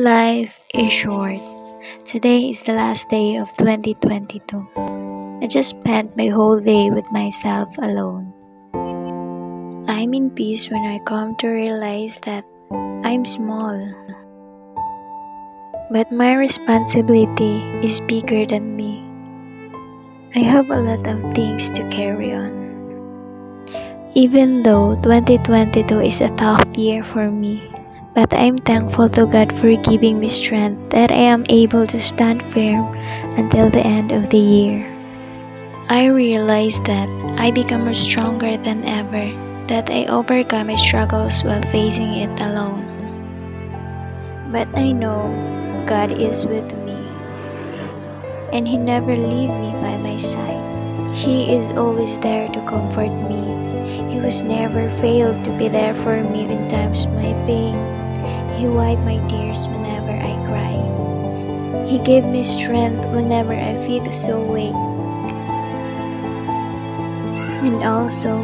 Life is short. Today is the last day of 2022. I just spent my whole day with myself alone. I'm in peace when I come to realize that I'm small. But my responsibility is bigger than me. I have a lot of things to carry on. Even though 2022 is a tough year for me, but I'm thankful to God for giving me strength that I am able to stand firm until the end of the year. I realize that I become stronger than ever, that I overcome my struggles while facing it alone. But I know God is with me, and He never leave me by my side. He is always there to comfort me. He was never failed to be there for me in times he wiped my tears whenever I cry. He gave me strength whenever I feel so weak. And also,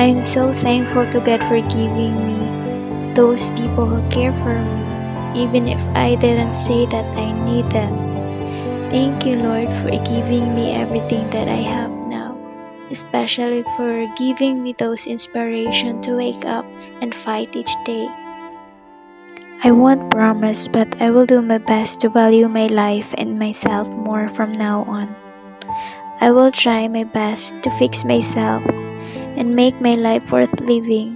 I'm so thankful to God for giving me those people who care for me, even if I didn't say that I need them. Thank you, Lord, for giving me everything that I have now, especially for giving me those inspiration to wake up and fight each day. I won't promise, but I will do my best to value my life and myself more from now on. I will try my best to fix myself and make my life worth living.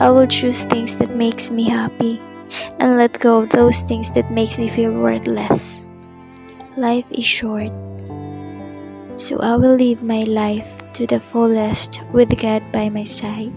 I will choose things that makes me happy and let go of those things that makes me feel worthless. Life is short, so I will live my life to the fullest with God by my side.